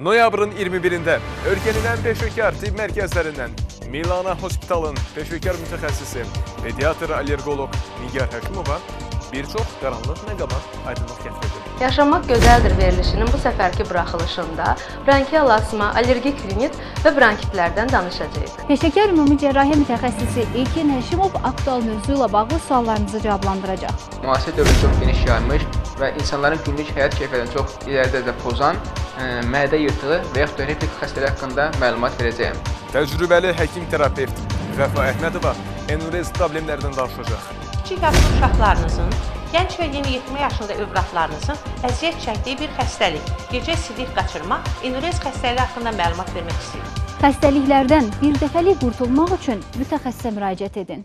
Noyabrın 21-də ölkənin ən peşəkar tibb mərkəzlərindən Milana Hospitalın peşəkar mütəxəssisi, pediatr allergoloq Nigar Həkimova bir çox qaranlıq məqama aydınlıq gətirdi. Yaşamaq gözəldir verilişinin bu səfərki buraxılışında bronkial asma, allergik rinit və bronkitlərdən danışacağıq. Peşəkar ümumi cərrahiyyə mütəxəssisi İlkin Həşimov aktual mövzu ilə bağlı suallarınızı cavablandıracaq. Müasir dövrdə çox geniş yayılmış və insanların günlük həyat keyfiyyətini çox irəli dərəcədə pozan ə, mədə yırtığı və yaxud da refleks xəstələri haqqında məlumat verəcəyəm. Təcrübəli həkim terapevt Vəfa Əhmədova enurez problemlərindən danışacaq. Kiçik yaşlı uşaqlarınızın, gənc və yeniyetmə yaşında övladlarınızın əziyyət çəkdiyi bir xəstəlik, gecə sidik qaçırma, enurez xəstəliyi haqqında məlumat vermək istəyirəm. Xəstəliklərdən bir dəfəlik qurtulmaq üçün mütəxəssisə müraciət edin.